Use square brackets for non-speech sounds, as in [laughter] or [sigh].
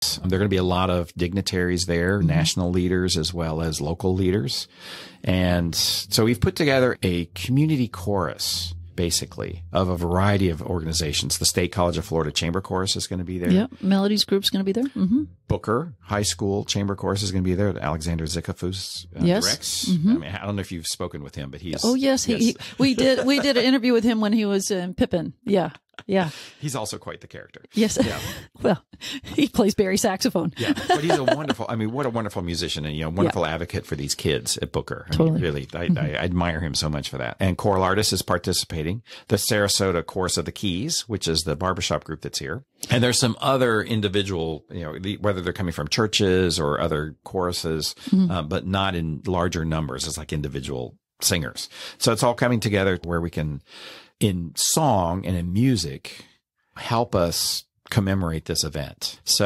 There are going to be a lot of dignitaries there, mm-hmm. national leaders as well as local leaders. And so we've put together a community chorus basically of a variety of organizations. The State College of Florida Chamber Chorus is going to be there. Yep. Melodies Group's going to be there. Mm-hmm. Booker High School Chamber Chorus is going to be there. Alexander Zickafoos uh, yes. directs. Mm-hmm. I mean, I don't know if you've spoken with him, but he's. Oh yes, yes. He, he, we did. We did an [laughs] interview with him when he was in Pippin. Yeah. Yeah. [laughs] He's also quite the character. Yes. Yeah. [laughs] well, he plays bari saxophone. yeah. But he's a [laughs] wonderful, I mean, what a wonderful musician and, you know, wonderful yeah. advocate for these kids at Booker. I totally. Mean, really, I, mm-hmm. I, admire him so much for that. And Choral Artist is participating. The Sarasota Chorus of the Keys, which is the barbershop group that's here. And there's some other individual, you know, the, whether they're coming from churches or other choruses, mm-hmm. uh, but not in larger numbers. It's like individual singers. So it's all coming together where we can in song and in music help us commemorate this event. So